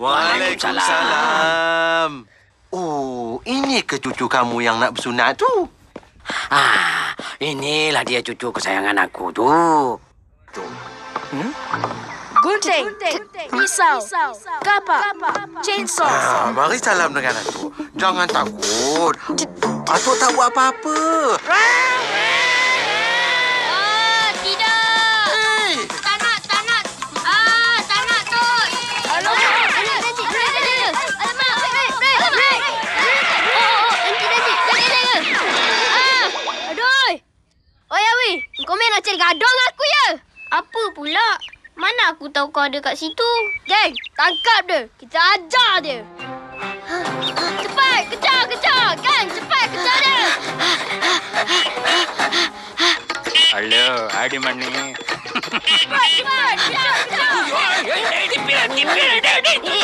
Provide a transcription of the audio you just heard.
Waalaikumsalam. Oh, ini ke cucu kamu yang nak bersunat tu? Ah, inilah dia cucu kesayangan aku tu. Gunting, pisau, kapak, chainsaw. Ah, mari salam dengan Atuk. Jangan takut. Atuk tak buat apa-apa. Kau main nak cari gaduh dengan aku ya? Apa pula? Mana aku tahu kau ada kat situ? Geng, tangkap dia. Kita ajar dia. Cepat, kejar, kejar. Geng, cepat, kejar dia. Halo, ada mana? Cepat, cepat. Kejar, kejar. Cepat, kejar,